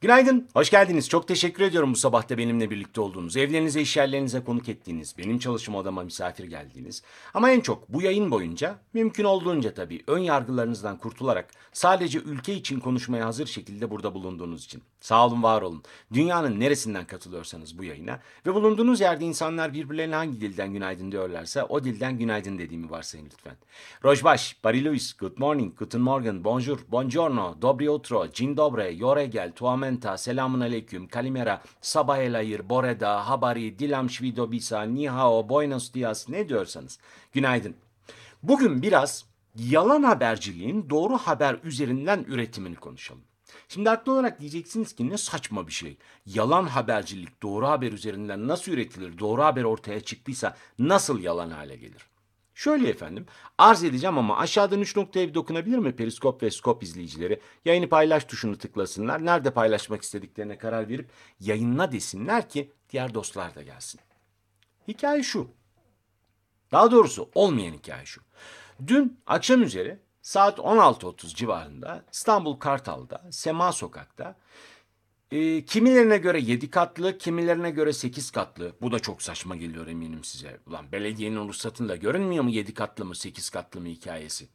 Günaydın, hoş geldiniz. Çok teşekkür ediyorum bu sabah benimle birlikte olduğunuz, evlerinize, iş yerlerinize konuk ettiğiniz, benim çalışma odama misafir geldiğiniz. Ama en çok bu yayın boyunca mümkün olduğunca tabii ön yargılarınızdan kurtularak sadece ülke için konuşmaya hazır şekilde burada bulunduğunuz için. Sağ olun, var olun. Dünyanın neresinden katılıyorsanız bu yayına ve bulunduğunuz yerde insanlar birbirlerine hangi dilden günaydın diyorlarsa o dilden günaydın dediğimi varsayın lütfen. Rojbaş, Bariluis, Good morning, Guten Morgen, Bonjour, Buongiorno, Dobry utro, Dzień dobry, Yoregel, Tuamenta, Selamun aleyküm, Kalimera, Sabah el hayır, Boreda, Habari, Dilam Shvidobisa, Nihao, Buenos dias ne diyorsanız. Günaydın. Bugün biraz yalan haberciliğin doğru haber üzerinden üretimini konuşalım. Şimdi haklı olarak diyeceksiniz ki ne saçma bir şey. Yalan habercilik doğru haber üzerinden nasıl üretilir? Doğru haber ortaya çıktıysa nasıl yalan hale gelir? Şöyle efendim, arz edeceğim ama aşağıdan 3 noktaya bir dokunabilir mi Periskop ve Skop izleyicileri? Yayını paylaş tuşunu tıklasınlar. Nerede paylaşmak istediklerine karar verip yayınla desinler ki diğer dostlar da gelsin. Hikaye şu. Daha doğrusu olmayan hikaye şu. Dün akşam üzeri saat 16.30 civarında İstanbul Kartal'da Sema Sokak'ta e, kimilerine göre 7 katlı, kimilerine göre 8 katlı. Bu da çok saçma geliyor eminim size. Ulan belediyenin ruhsatında görünmüyor mu 7 katlı mı 8 katlı mı hikayesi?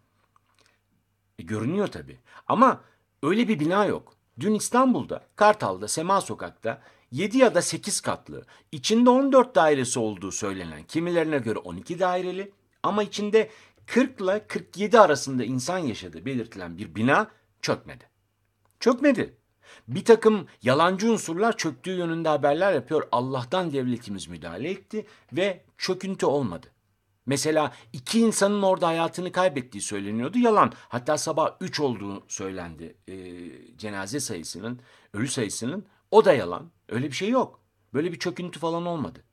E, görünüyor tabii. Ama öyle bir bina yok. Dün İstanbul'da, Kartal'da, Sema Sokak'ta 7 ya da 8 katlı, içinde 14 dairesi olduğu söylenen, kimilerine göre 12 daireli ama içinde 40 ile 47 arasında insan yaşadığı belirtilen bir bina çökmedi. Çökmedi. Bir takım yalancı unsurlar çöktüğü yönünde haberler yapıyor. Allah'tan devletimiz müdahale etti ve çöküntü olmadı. Mesela iki insanın orada hayatını kaybettiği söyleniyordu. Yalan. Hatta sabah 3 olduğu söylendi e, cenaze sayısının, ölü sayısının. O da yalan. Öyle bir şey yok. Böyle bir çöküntü falan olmadı.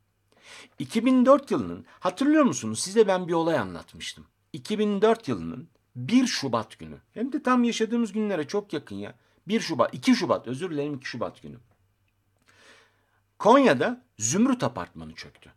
2004 yılının hatırlıyor musunuz? Size ben bir olay anlatmıştım. 2004 yılının 1 Şubat günü. Hem de tam yaşadığımız günlere çok yakın ya. 1 Şubat, 2 Şubat özür dilerim 2 Şubat günü. Konya'da Zümrüt Apartmanı çöktü.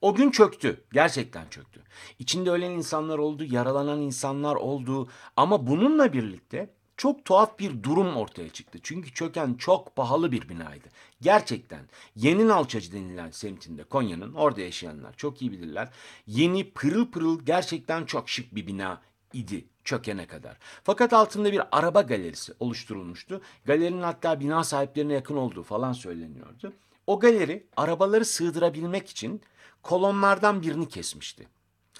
O gün çöktü. Gerçekten çöktü. İçinde ölen insanlar oldu, yaralanan insanlar oldu. Ama bununla birlikte çok tuhaf bir durum ortaya çıktı. Çünkü çöken çok pahalı bir binaydı. Gerçekten Yeni Nalçacı denilen semtinde Konya'nın orada yaşayanlar çok iyi bilirler. Yeni pırıl pırıl gerçekten çok şık bir bina idi çökene kadar. Fakat altında bir araba galerisi oluşturulmuştu. Galerinin hatta bina sahiplerine yakın olduğu falan söyleniyordu. O galeri arabaları sığdırabilmek için kolonlardan birini kesmişti.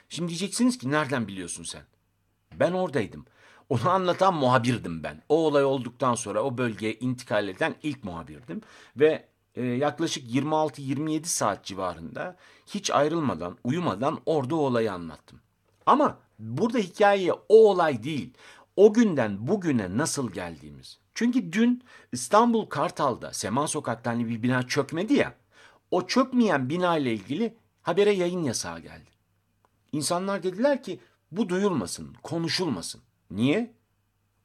Şimdi diyeceksiniz ki nereden biliyorsun sen? Ben oradaydım. Onu anlatan muhabirdim ben. O olay olduktan sonra o bölgeye intikal eden ilk muhabirdim. Ve e, yaklaşık 26-27 saat civarında hiç ayrılmadan, uyumadan orada o olayı anlattım. Ama burada hikaye o olay değil. O günden bugüne nasıl geldiğimiz. Çünkü dün İstanbul Kartal'da Sema Sokak'ta hani bir bina çökmedi ya. O çökmeyen bina ile ilgili habere yayın yasağı geldi. İnsanlar dediler ki bu duyulmasın, konuşulmasın. Niye?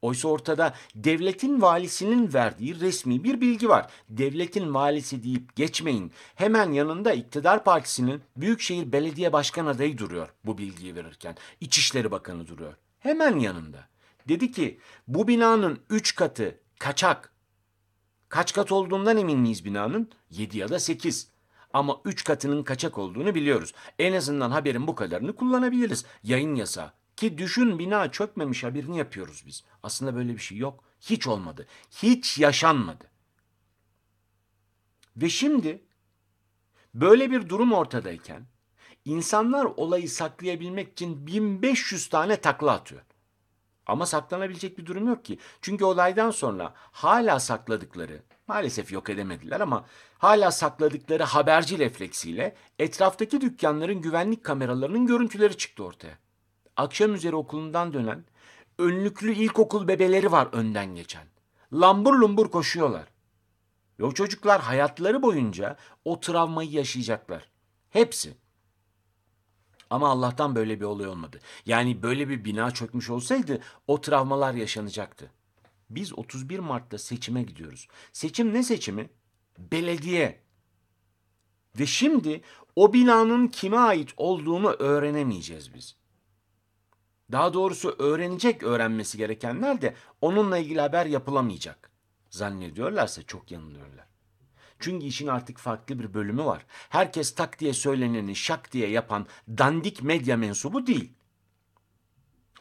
Oysa ortada devletin valisinin verdiği resmi bir bilgi var. Devletin valisi deyip geçmeyin. Hemen yanında iktidar partisinin Büyükşehir Belediye Başkan adayı duruyor bu bilgiyi verirken. İçişleri Bakanı duruyor. Hemen yanında. Dedi ki bu binanın üç katı kaçak. Kaç kat olduğundan emin miyiz binanın? Yedi ya da sekiz. Ama üç katının kaçak olduğunu biliyoruz. En azından haberin bu kadarını kullanabiliriz. Yayın yasağı. Ki düşün bina çökmemiş haberini yapıyoruz biz. Aslında böyle bir şey yok. Hiç olmadı. Hiç yaşanmadı. Ve şimdi böyle bir durum ortadayken insanlar olayı saklayabilmek için 1500 tane takla atıyor. Ama saklanabilecek bir durum yok ki. Çünkü olaydan sonra hala sakladıkları, maalesef yok edemediler ama hala sakladıkları haberci refleksiyle etraftaki dükkanların güvenlik kameralarının görüntüleri çıktı ortaya akşam üzeri okulundan dönen önlüklü ilkokul bebeleri var önden geçen. Lambur lumbur koşuyorlar. Ve o çocuklar hayatları boyunca o travmayı yaşayacaklar. Hepsi. Ama Allah'tan böyle bir olay olmadı. Yani böyle bir bina çökmüş olsaydı o travmalar yaşanacaktı. Biz 31 Mart'ta seçime gidiyoruz. Seçim ne seçimi? Belediye. Ve şimdi o binanın kime ait olduğunu öğrenemeyeceğiz biz. Daha doğrusu öğrenecek öğrenmesi gerekenler de onunla ilgili haber yapılamayacak. zannediyorlarsa çok yanılıyorlar. Çünkü işin artık farklı bir bölümü var. Herkes tak diye söyleneni şak diye yapan dandik medya mensubu değil.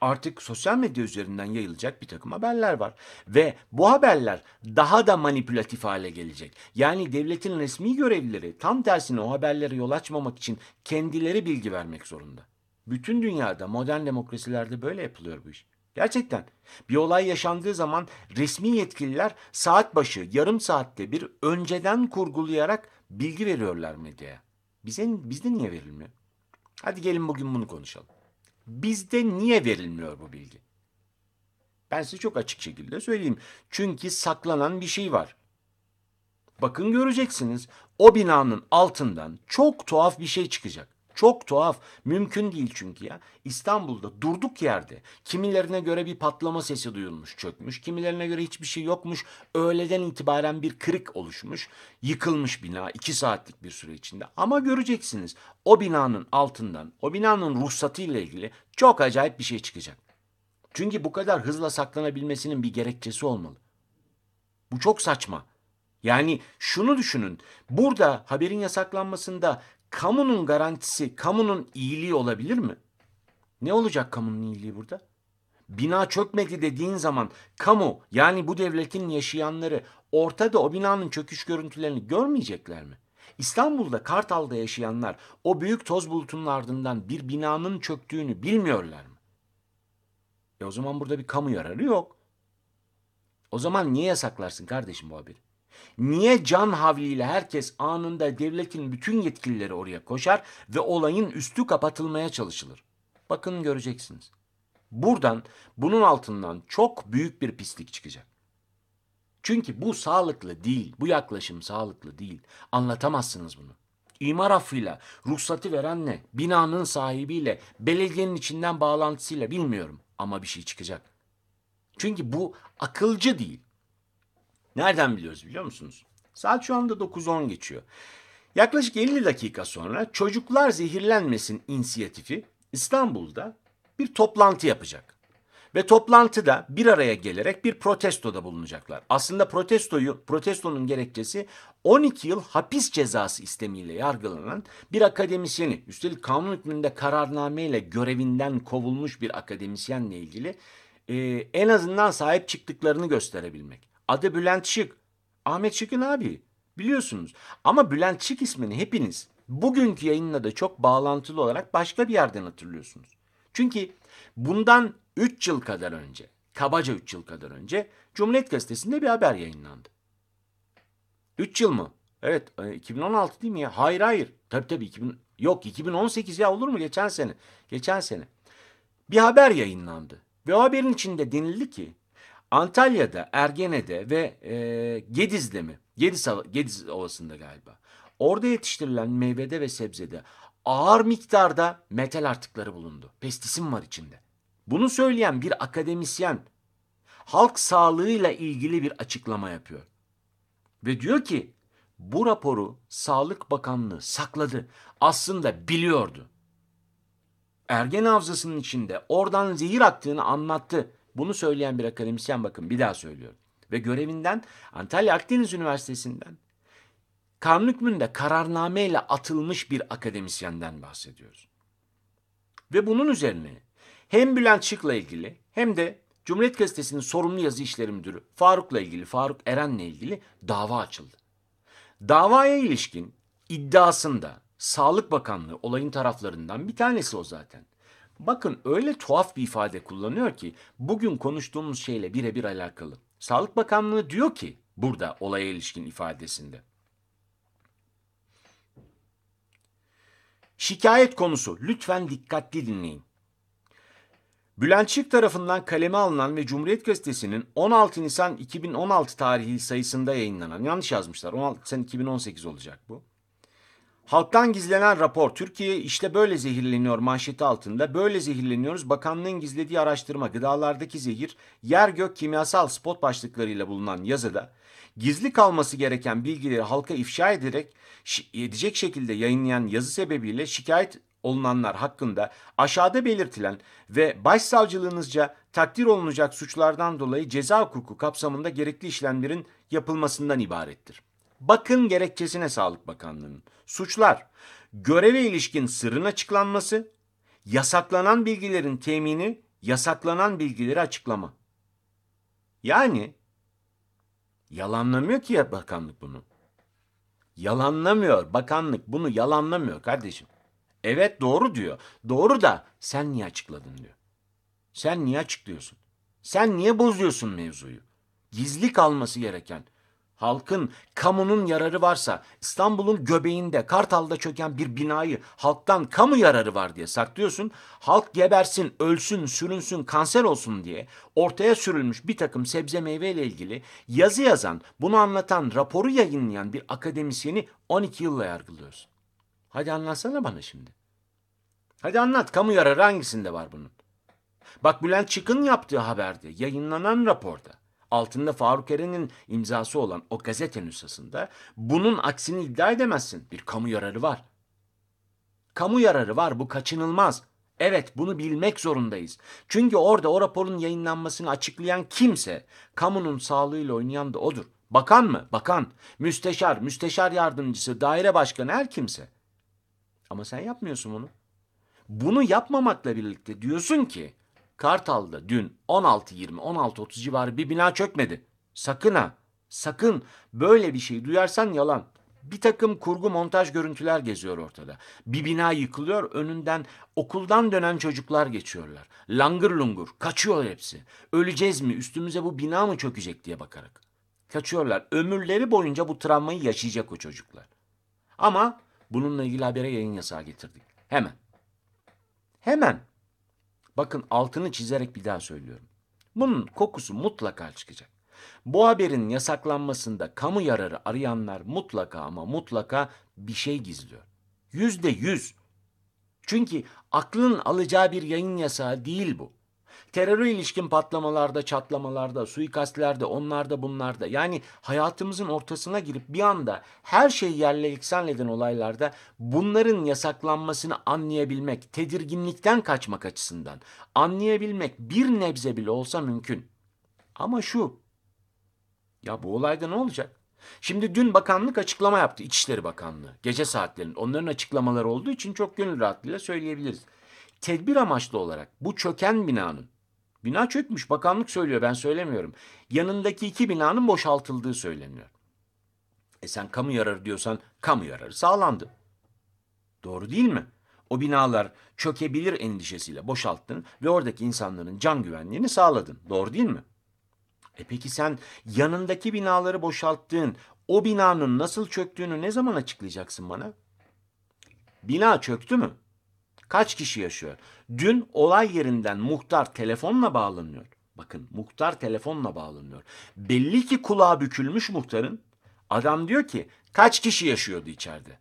Artık sosyal medya üzerinden yayılacak bir takım haberler var. Ve bu haberler daha da manipülatif hale gelecek. Yani devletin resmi görevlileri tam tersine o haberlere yol açmamak için kendileri bilgi vermek zorunda. Bütün dünyada modern demokrasilerde böyle yapılıyor bu iş. Gerçekten. Bir olay yaşandığı zaman resmi yetkililer saat başı yarım saatte bir önceden kurgulayarak bilgi veriyorlar medyaya. Bize, bizde niye verilmiyor? Hadi gelin bugün bunu konuşalım. Bizde niye verilmiyor bu bilgi? Ben size çok açık şekilde söyleyeyim. Çünkü saklanan bir şey var. Bakın göreceksiniz o binanın altından çok tuhaf bir şey çıkacak. Çok tuhaf. Mümkün değil çünkü ya. İstanbul'da durduk yerde kimilerine göre bir patlama sesi duyulmuş, çökmüş. Kimilerine göre hiçbir şey yokmuş. Öğleden itibaren bir kırık oluşmuş. Yıkılmış bina iki saatlik bir süre içinde. Ama göreceksiniz o binanın altından, o binanın ruhsatı ile ilgili çok acayip bir şey çıkacak. Çünkü bu kadar hızla saklanabilmesinin bir gerekçesi olmalı. Bu çok saçma. Yani şunu düşünün. Burada haberin yasaklanmasında kamunun garantisi, kamunun iyiliği olabilir mi? Ne olacak kamunun iyiliği burada? Bina çökmedi dediğin zaman kamu yani bu devletin yaşayanları ortada o binanın çöküş görüntülerini görmeyecekler mi? İstanbul'da Kartal'da yaşayanlar o büyük toz bulutunun ardından bir binanın çöktüğünü bilmiyorlar mı? E o zaman burada bir kamu yararı yok. O zaman niye yasaklarsın kardeşim bu haberi? Niye can havliyle herkes anında devletin bütün yetkilileri oraya koşar ve olayın üstü kapatılmaya çalışılır? Bakın göreceksiniz. Buradan bunun altından çok büyük bir pislik çıkacak. Çünkü bu sağlıklı değil. Bu yaklaşım sağlıklı değil. Anlatamazsınız bunu. İmar affıyla, ruhsatı verenle, binanın sahibiyle, belediyenin içinden bağlantısıyla bilmiyorum. Ama bir şey çıkacak. Çünkü bu akılcı değil. Nereden biliyoruz biliyor musunuz? Saat şu anda 9.10 geçiyor. Yaklaşık 50 dakika sonra çocuklar zehirlenmesin inisiyatifi İstanbul'da bir toplantı yapacak. Ve toplantıda bir araya gelerek bir protestoda bulunacaklar. Aslında protestoyu, protestonun gerekçesi 12 yıl hapis cezası istemiyle yargılanan bir akademisyeni, üstelik kanun hükmünde kararnameyle görevinden kovulmuş bir akademisyenle ilgili e, en azından sahip çıktıklarını gösterebilmek. Adı Bülent Şık. Ahmet Şık'ın abi. Biliyorsunuz. Ama Bülent Şık ismini hepiniz bugünkü yayınla da çok bağlantılı olarak başka bir yerden hatırlıyorsunuz. Çünkü bundan 3 yıl kadar önce, kabaca 3 yıl kadar önce Cumhuriyet Gazetesi'nde bir haber yayınlandı. 3 yıl mı? Evet 2016 değil mi ya? Hayır hayır. Tabii tabii 2000, yok 2018 ya olur mu geçen sene? Geçen sene. Bir haber yayınlandı. Ve o haberin içinde denildi ki Antalya'da, Ergene'de ve e, Gediz'de mi? Gediz, Gediz Ovası'nda galiba. Orada yetiştirilen meyvede ve sebzede ağır miktarda metal artıkları bulundu. Pestisim var içinde. Bunu söyleyen bir akademisyen halk sağlığıyla ilgili bir açıklama yapıyor. Ve diyor ki bu raporu Sağlık Bakanlığı sakladı. Aslında biliyordu. Ergen havzasının içinde oradan zehir aktığını anlattı. Bunu söyleyen bir akademisyen bakın bir daha söylüyorum. Ve görevinden Antalya Akdeniz Üniversitesi'nden kanun hükmünde kararnameyle atılmış bir akademisyenden bahsediyoruz. Ve bunun üzerine hem Bülent Şık'la ilgili hem de Cumhuriyet Gazetesi'nin sorumlu yazı işleri müdürü Faruk'la ilgili, Faruk Eren'le ilgili dava açıldı. Davaya ilişkin iddiasında Sağlık Bakanlığı olayın taraflarından bir tanesi o zaten. Bakın öyle tuhaf bir ifade kullanıyor ki bugün konuştuğumuz şeyle birebir alakalı. Sağlık Bakanlığı diyor ki burada olaya ilişkin ifadesinde. Şikayet konusu lütfen dikkatli dinleyin. Bülent Şık tarafından kaleme alınan ve Cumhuriyet Gazetesi'nin 16 Nisan 2016 tarihi sayısında yayınlanan, yanlış yazmışlar 16 Nisan 2018 olacak bu. Halktan gizlenen rapor Türkiye işte böyle zehirleniyor manşeti altında. Böyle zehirleniyoruz. Bakanlığın gizlediği araştırma gıdalardaki zehir yer gök kimyasal spot başlıklarıyla bulunan yazıda gizli kalması gereken bilgileri halka ifşa ederek edecek şekilde yayınlayan yazı sebebiyle şikayet olunanlar hakkında aşağıda belirtilen ve başsavcılığınızca takdir olunacak suçlardan dolayı ceza hukuku kapsamında gerekli işlemlerin yapılmasından ibarettir. Bakın gerekçesine Sağlık Bakanlığı'nın. Suçlar, göreve ilişkin sırrın açıklanması, yasaklanan bilgilerin temini, yasaklanan bilgileri açıklama. Yani yalanlamıyor ki ya bakanlık bunu. Yalanlamıyor. Bakanlık bunu yalanlamıyor kardeşim. Evet doğru diyor. Doğru da sen niye açıkladın diyor. Sen niye açıklıyorsun? Sen niye bozuyorsun mevzuyu? Gizli kalması gereken, halkın, kamunun yararı varsa İstanbul'un göbeğinde, Kartal'da çöken bir binayı halktan kamu yararı var diye saklıyorsun. Halk gebersin, ölsün, sürünsün, kanser olsun diye ortaya sürülmüş bir takım sebze meyve ile ilgili yazı yazan, bunu anlatan, raporu yayınlayan bir akademisyeni 12 yılla yargılıyorsun. Hadi anlatsana bana şimdi. Hadi anlat, kamu yararı hangisinde var bunun? Bak Bülent Çıkın yaptığı haberde, yayınlanan raporda, altında Faruk Eren'in imzası olan o gazete nüshasında bunun aksini iddia edemezsin. Bir kamu yararı var. Kamu yararı var, bu kaçınılmaz. Evet, bunu bilmek zorundayız. Çünkü orada o raporun yayınlanmasını açıklayan kimse, kamunun sağlığıyla oynayan da odur. Bakan mı? Bakan. Müsteşar, müsteşar yardımcısı, daire başkanı her kimse. Ama sen yapmıyorsun bunu. Bunu yapmamakla birlikte diyorsun ki Kartal'da dün 16.20, 16.30 civarı bir bina çökmedi. Sakın ha, sakın böyle bir şey duyarsan yalan. Bir takım kurgu montaj görüntüler geziyor ortada. Bir bina yıkılıyor, önünden okuldan dönen çocuklar geçiyorlar. Langır lungur, kaçıyor hepsi. Öleceğiz mi, üstümüze bu bina mı çökecek diye bakarak. Kaçıyorlar. Ömürleri boyunca bu travmayı yaşayacak o çocuklar. Ama bununla ilgili habere yayın yasağı getirdik. Hemen. Hemen. Bakın altını çizerek bir daha söylüyorum. Bunun kokusu mutlaka çıkacak. Bu haberin yasaklanmasında kamu yararı arayanlar mutlaka ama mutlaka bir şey gizliyor. Yüzde yüz. Çünkü aklın alacağı bir yayın yasağı değil bu. Teröre ilişkin patlamalarda, çatlamalarda, suikastlerde, onlarda bunlarda yani hayatımızın ortasına girip bir anda her şeyi yerle yeksan eden olaylarda bunların yasaklanmasını anlayabilmek, tedirginlikten kaçmak açısından anlayabilmek bir nebze bile olsa mümkün. Ama şu, ya bu olayda ne olacak? Şimdi dün bakanlık açıklama yaptı, İçişleri Bakanlığı. Gece saatlerinin onların açıklamaları olduğu için çok gönül rahatlığıyla söyleyebiliriz. Tedbir amaçlı olarak bu çöken binanın Bina çökmüş. Bakanlık söylüyor. Ben söylemiyorum. Yanındaki iki binanın boşaltıldığı söyleniyor. E sen kamu yararı diyorsan kamu yararı sağlandı. Doğru değil mi? O binalar çökebilir endişesiyle boşalttın ve oradaki insanların can güvenliğini sağladın. Doğru değil mi? E peki sen yanındaki binaları boşalttığın o binanın nasıl çöktüğünü ne zaman açıklayacaksın bana? Bina çöktü mü? Kaç kişi yaşıyor? Dün olay yerinden muhtar telefonla bağlanıyor. Bakın muhtar telefonla bağlanıyor. Belli ki kulağı bükülmüş muhtarın. Adam diyor ki kaç kişi yaşıyordu içeride?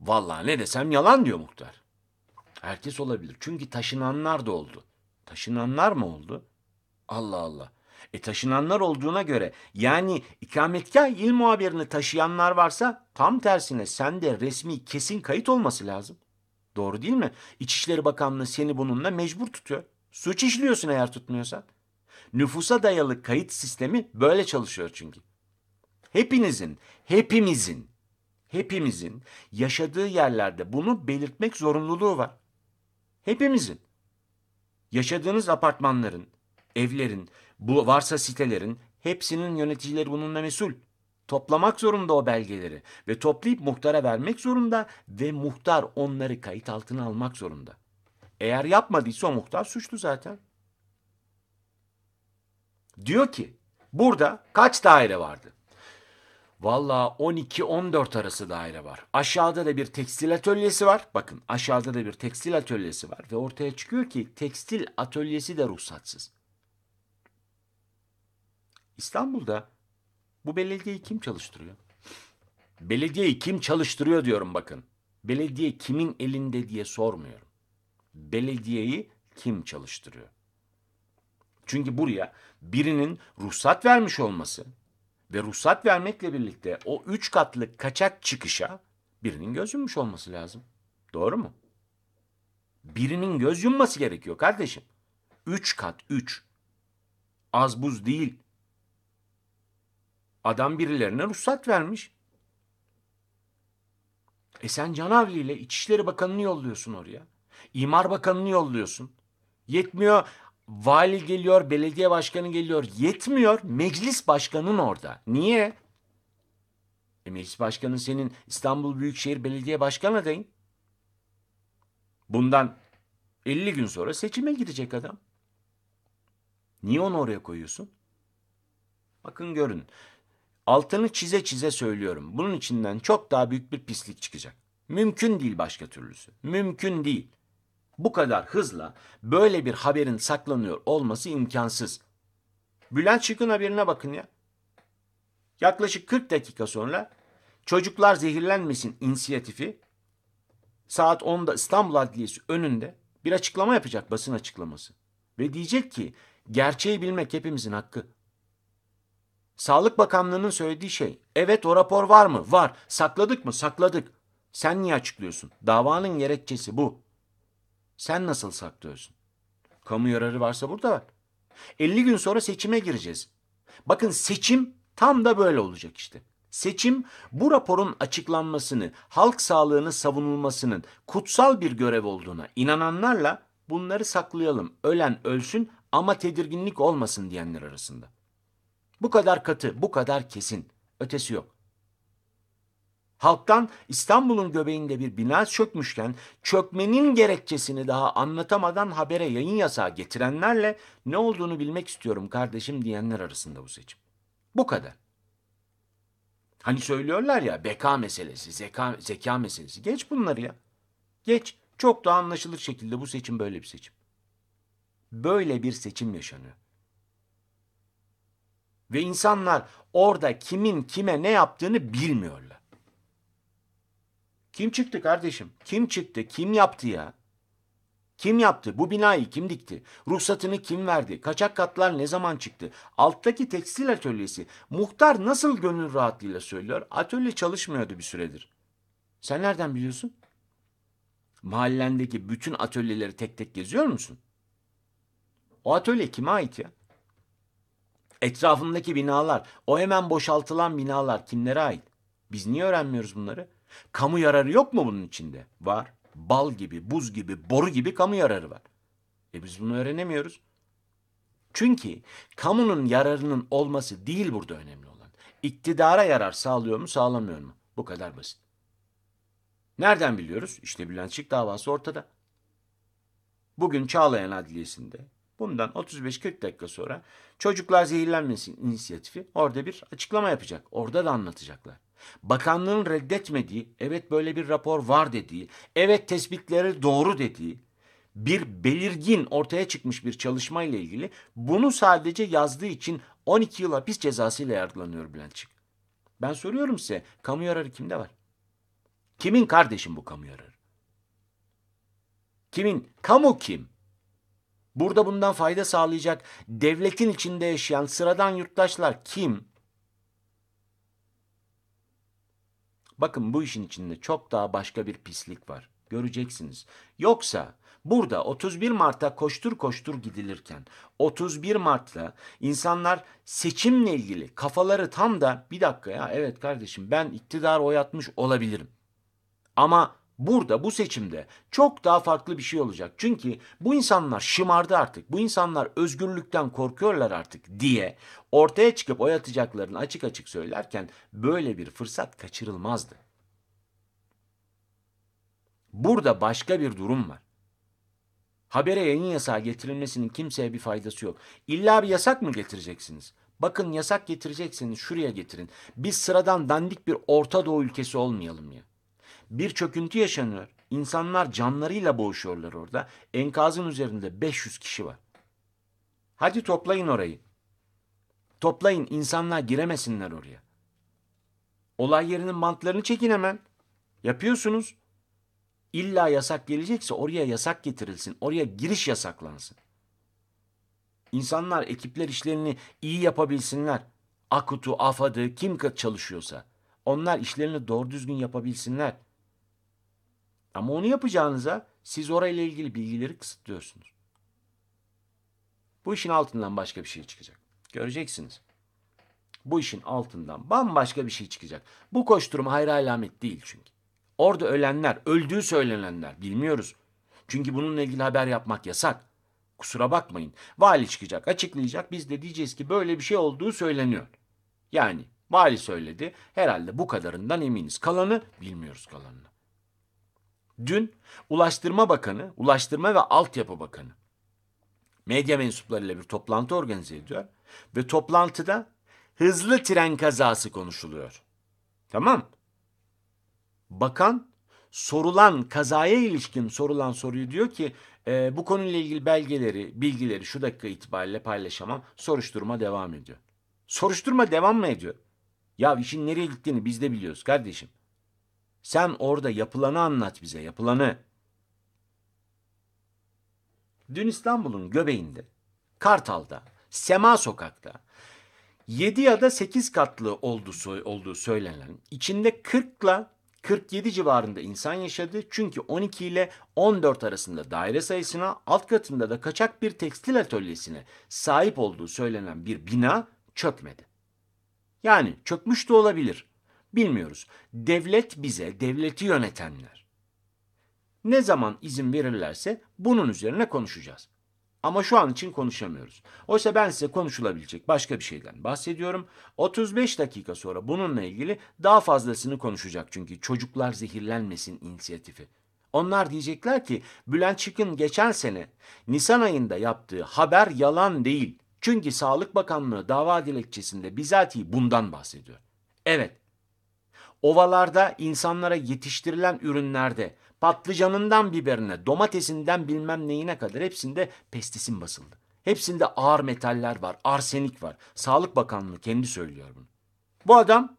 Vallahi ne desem yalan diyor muhtar. Herkes olabilir. Çünkü taşınanlar da oldu. Taşınanlar mı oldu? Allah Allah. E taşınanlar olduğuna göre yani ikametgah il muhabirini taşıyanlar varsa tam tersine sende resmi kesin kayıt olması lazım. Doğru değil mi? İçişleri Bakanlığı seni bununla mecbur tutuyor. Suç işliyorsun eğer tutmuyorsan. Nüfusa dayalı kayıt sistemi böyle çalışıyor çünkü. Hepinizin, hepimizin, hepimizin yaşadığı yerlerde bunu belirtmek zorunluluğu var. Hepimizin. Yaşadığınız apartmanların, evlerin, bu varsa sitelerin hepsinin yöneticileri bununla mesul toplamak zorunda o belgeleri ve toplayıp muhtara vermek zorunda ve muhtar onları kayıt altına almak zorunda. Eğer yapmadıysa o muhtar suçlu zaten. Diyor ki burada kaç daire vardı? Valla 12-14 arası daire var. Aşağıda da bir tekstil atölyesi var. Bakın aşağıda da bir tekstil atölyesi var. Ve ortaya çıkıyor ki tekstil atölyesi de ruhsatsız. İstanbul'da bu belediyeyi kim çalıştırıyor? Belediyeyi kim çalıştırıyor diyorum bakın. Belediye kimin elinde diye sormuyorum. Belediyeyi kim çalıştırıyor? Çünkü buraya birinin ruhsat vermiş olması ve ruhsat vermekle birlikte o üç katlı kaçak çıkışa birinin göz yummuş olması lazım. Doğru mu? Birinin göz yumması gerekiyor kardeşim. Üç kat, üç. Az buz değil. Adam birilerine ruhsat vermiş. E sen Canavli ile İçişleri Bakanı'nı yolluyorsun oraya. İmar Bakanı'nı yolluyorsun. Yetmiyor. Vali geliyor, belediye başkanı geliyor. Yetmiyor. Meclis başkanın orada. Niye? E meclis başkanı senin İstanbul Büyükşehir Belediye Başkanı adayın. Bundan 50 gün sonra seçime gidecek adam. Niye onu oraya koyuyorsun? Bakın görün. Altını çize çize söylüyorum. Bunun içinden çok daha büyük bir pislik çıkacak. Mümkün değil başka türlüsü. Mümkün değil. Bu kadar hızla böyle bir haberin saklanıyor olması imkansız. Bülent Şık'ın haberine bakın ya. Yaklaşık 40 dakika sonra çocuklar zehirlenmesin inisiyatifi saat 10'da İstanbul Adliyesi önünde bir açıklama yapacak basın açıklaması. Ve diyecek ki gerçeği bilmek hepimizin hakkı. Sağlık Bakanlığı'nın söylediği şey. Evet o rapor var mı? Var. Sakladık mı? Sakladık. Sen niye açıklıyorsun? Davanın gerekçesi bu. Sen nasıl saklıyorsun? Kamu yararı varsa burada var. 50 gün sonra seçime gireceğiz. Bakın seçim tam da böyle olacak işte. Seçim bu raporun açıklanmasını, halk sağlığını savunulmasının kutsal bir görev olduğuna inananlarla bunları saklayalım. Ölen ölsün ama tedirginlik olmasın diyenler arasında. Bu kadar katı, bu kadar kesin. Ötesi yok. Halktan İstanbul'un göbeğinde bir bina çökmüşken çökmenin gerekçesini daha anlatamadan habere yayın yasağı getirenlerle ne olduğunu bilmek istiyorum kardeşim diyenler arasında bu seçim. Bu kadar. Hani söylüyorlar ya beka meselesi, zeka, zeka meselesi. Geç bunları ya. Geç. Çok daha anlaşılır şekilde bu seçim böyle bir seçim. Böyle bir seçim yaşanıyor. Ve insanlar orada kimin kime ne yaptığını bilmiyorlar. Kim çıktı kardeşim? Kim çıktı? Kim yaptı ya? Kim yaptı? Bu binayı kim dikti? Ruhsatını kim verdi? Kaçak katlar ne zaman çıktı? Alttaki tekstil atölyesi. Muhtar nasıl gönül rahatlığıyla söylüyor? Atölye çalışmıyordu bir süredir. Sen nereden biliyorsun? Mahallendeki bütün atölyeleri tek tek geziyor musun? O atölye kime ait ya? Etrafındaki binalar, o hemen boşaltılan binalar kimlere ait? Biz niye öğrenmiyoruz bunları? Kamu yararı yok mu bunun içinde? Var. Bal gibi, buz gibi, boru gibi kamu yararı var. E biz bunu öğrenemiyoruz. Çünkü kamunun yararının olması değil burada önemli olan. İktidara yarar sağlıyor mu, sağlamıyor mu? Bu kadar basit. Nereden biliyoruz? İşte Bülent Şık davası ortada. Bugün Çağlayan Adliyesi'nde bundan 35-40 dakika sonra çocuklar zehirlenmesin inisiyatifi orada bir açıklama yapacak. Orada da anlatacaklar. Bakanlığın reddetmediği, evet böyle bir rapor var dediği, evet tespitleri doğru dediği bir belirgin ortaya çıkmış bir çalışma ile ilgili bunu sadece yazdığı için 12 yıl hapis cezası ile yargılanıyor Bülent Şık. Ben soruyorum size kamu yararı kimde var? Kimin kardeşim bu kamu yararı? Kimin? Kamu kim? Burada bundan fayda sağlayacak devletin içinde yaşayan sıradan yurttaşlar kim? Bakın bu işin içinde çok daha başka bir pislik var. Göreceksiniz. Yoksa burada 31 Mart'ta koştur koştur gidilirken 31 Mart'ta insanlar seçimle ilgili kafaları tam da bir dakika ya evet kardeşim ben iktidar oy atmış olabilirim. Ama burada bu seçimde çok daha farklı bir şey olacak. Çünkü bu insanlar şımardı artık. Bu insanlar özgürlükten korkuyorlar artık diye ortaya çıkıp oy atacaklarını açık açık söylerken böyle bir fırsat kaçırılmazdı. Burada başka bir durum var. Habere yayın yasağı getirilmesinin kimseye bir faydası yok. İlla bir yasak mı getireceksiniz? Bakın yasak getirecekseniz şuraya getirin. Biz sıradan dandik bir Orta Doğu ülkesi olmayalım ya. Bir çöküntü yaşanıyor. İnsanlar canlarıyla boğuşuyorlar orada. Enkazın üzerinde 500 kişi var. Hadi toplayın orayı. Toplayın insanlar giremesinler oraya. Olay yerinin bantlarını çekin hemen. Yapıyorsunuz. İlla yasak gelecekse oraya yasak getirilsin. Oraya giriş yasaklansın. İnsanlar, ekipler işlerini iyi yapabilsinler. Akut'u, AFAD'ı, kim çalışıyorsa. Onlar işlerini doğru düzgün yapabilsinler. Ama onu yapacağınıza siz orayla ilgili bilgileri kısıtlıyorsunuz. Bu işin altından başka bir şey çıkacak. Göreceksiniz. Bu işin altından bambaşka bir şey çıkacak. Bu koşturma hayra alamet değil çünkü. Orada ölenler, öldüğü söylenenler bilmiyoruz. Çünkü bununla ilgili haber yapmak yasak. Kusura bakmayın. Vali çıkacak, açıklayacak. Biz de diyeceğiz ki böyle bir şey olduğu söyleniyor. Yani vali söyledi. Herhalde bu kadarından eminiz. Kalanı bilmiyoruz kalanını. Dün Ulaştırma Bakanı, Ulaştırma ve Altyapı Bakanı medya mensuplarıyla bir toplantı organize ediyor ve toplantıda hızlı tren kazası konuşuluyor. Tamam? Bakan sorulan kazaya ilişkin sorulan soruyu diyor ki e, bu konuyla ilgili belgeleri, bilgileri şu dakika itibariyle paylaşamam. Soruşturma devam ediyor. Soruşturma devam mı ediyor? Ya işin nereye gittiğini biz de biliyoruz kardeşim. Sen orada yapılanı anlat bize, yapılanı. Dün İstanbul'un göbeğinde, Kartal'da, Sema Sokak'ta 7 ya da 8 katlı olduğu, söylenen, içinde 40 ile 47 civarında insan yaşadı. Çünkü 12 ile 14 arasında daire sayısına, alt katında da kaçak bir tekstil atölyesine sahip olduğu söylenen bir bina çökmedi. Yani çökmüş de olabilir. Bilmiyoruz. Devlet bize, devleti yönetenler ne zaman izin verirlerse bunun üzerine konuşacağız. Ama şu an için konuşamıyoruz. Oysa ben size konuşulabilecek başka bir şeyden bahsediyorum. 35 dakika sonra bununla ilgili daha fazlasını konuşacak çünkü çocuklar zehirlenmesin inisiyatifi. Onlar diyecekler ki Bülent Çıkın geçen sene Nisan ayında yaptığı haber yalan değil. Çünkü Sağlık Bakanlığı dava dilekçesinde bizatihi bundan bahsediyor. Evet, ovalarda insanlara yetiştirilen ürünlerde patlıcanından biberine, domatesinden bilmem neyine kadar hepsinde pestisin basıldı. Hepsinde ağır metaller var, arsenik var. Sağlık Bakanlığı kendi söylüyor bunu. Bu adam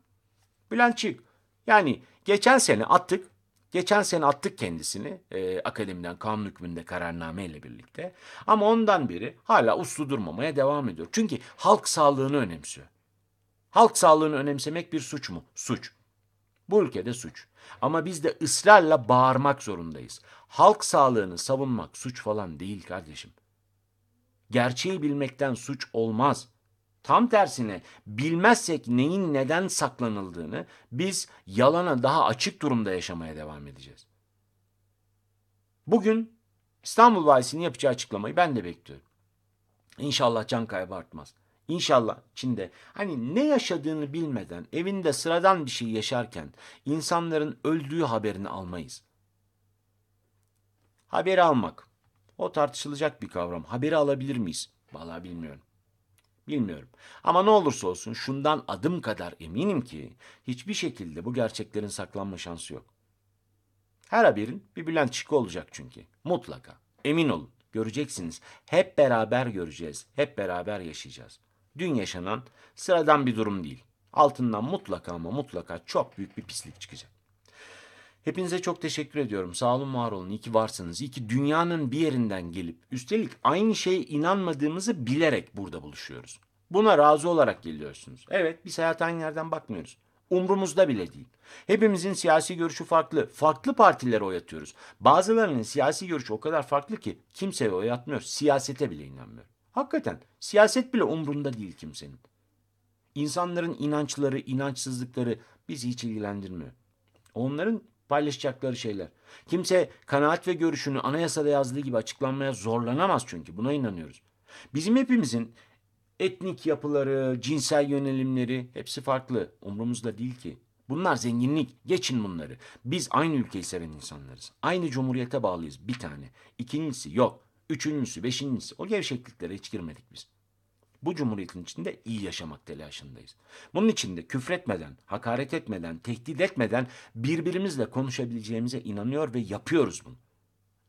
Bülent Çık. Yani geçen sene attık, geçen sene attık kendisini e, akademiden kanun hükmünde kararname ile birlikte. Ama ondan beri hala uslu durmamaya devam ediyor. Çünkü halk sağlığını önemsiyor. Halk sağlığını önemsemek bir suç mu? Suç. Bu ülkede suç. Ama biz de ısrarla bağırmak zorundayız. Halk sağlığını savunmak suç falan değil kardeşim. Gerçeği bilmekten suç olmaz. Tam tersine bilmezsek neyin neden saklanıldığını biz yalana daha açık durumda yaşamaya devam edeceğiz. Bugün İstanbul Valisi'nin yapacağı açıklamayı ben de bekliyorum. İnşallah can kaybı artmaz. İnşallah Çin'de hani ne yaşadığını bilmeden evinde sıradan bir şey yaşarken insanların öldüğü haberini almayız. Haberi almak. O tartışılacak bir kavram. Haberi alabilir miyiz? Vallahi bilmiyorum. Bilmiyorum. Ama ne olursa olsun şundan adım kadar eminim ki hiçbir şekilde bu gerçeklerin saklanma şansı yok. Her haberin bir Bülent Şıkkı olacak çünkü. Mutlaka. Emin olun. Göreceksiniz. Hep beraber göreceğiz. Hep beraber yaşayacağız dün yaşanan sıradan bir durum değil. Altından mutlaka ama mutlaka çok büyük bir pislik çıkacak. Hepinize çok teşekkür ediyorum. Sağ olun, var olun. İyi ki varsınız. İyi ki dünyanın bir yerinden gelip üstelik aynı şeye inanmadığımızı bilerek burada buluşuyoruz. Buna razı olarak geliyorsunuz. Evet, biz hayat aynı yerden bakmıyoruz. Umrumuzda bile değil. Hepimizin siyasi görüşü farklı. Farklı partilere oy atıyoruz. Bazılarının siyasi görüşü o kadar farklı ki kimseye oy atmıyor. Siyasete bile inanmıyor. Hakikaten siyaset bile umrunda değil kimsenin. İnsanların inançları, inançsızlıkları bizi hiç ilgilendirmiyor. Onların paylaşacakları şeyler. Kimse kanaat ve görüşünü anayasada yazdığı gibi açıklanmaya zorlanamaz çünkü buna inanıyoruz. Bizim hepimizin etnik yapıları, cinsel yönelimleri hepsi farklı. Umrumuzda değil ki. Bunlar zenginlik. Geçin bunları. Biz aynı ülkeyi seven insanlarız. Aynı cumhuriyete bağlıyız bir tane. İkincisi yok. Üçüncüsü, beşincisi o gevşekliklere hiç girmedik biz. Bu cumhuriyetin içinde iyi yaşamak telaşındayız. Bunun içinde küfretmeden, hakaret etmeden, tehdit etmeden birbirimizle konuşabileceğimize inanıyor ve yapıyoruz bunu.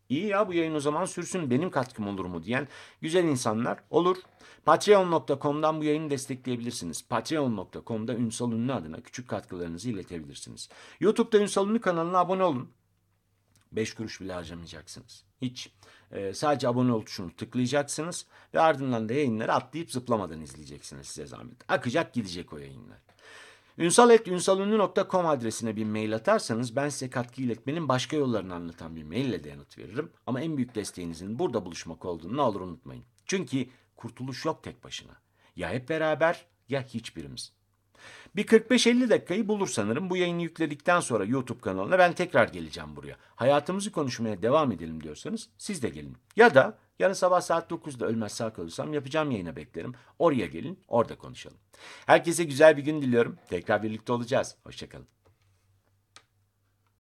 İyi ya bu yayın o zaman sürsün benim katkım olur mu diyen güzel insanlar olur. Patreon.com'dan bu yayını destekleyebilirsiniz. Patreon.com'da Ünsal Ünlü adına küçük katkılarınızı iletebilirsiniz. YouTube'da Ünsal Ünlü kanalına abone olun. 5 kuruş bile harcamayacaksınız. Hiç. Ee, sadece abone ol tuşunu tıklayacaksınız ve ardından da yayınları atlayıp zıplamadan izleyeceksiniz size zahmet. Akacak gidecek o yayınlar. Ünsal.ünsalünlü.com adresine bir mail atarsanız ben size katkı iletmenin başka yollarını anlatan bir maille de yanıt veririm. Ama en büyük desteğinizin burada buluşmak olduğunu ne olur unutmayın. Çünkü Kurtuluş yok tek başına. Ya hep beraber ya hiçbirimiz. Bir 45-50 dakikayı bulur sanırım. Bu yayını yükledikten sonra YouTube kanalına ben tekrar geleceğim buraya. Hayatımızı konuşmaya devam edelim diyorsanız siz de gelin. Ya da yarın sabah saat 9'da ölmez sağ kalırsam yapacağım yayına beklerim. Oraya gelin orada konuşalım. Herkese güzel bir gün diliyorum. Tekrar birlikte olacağız. Hoşçakalın.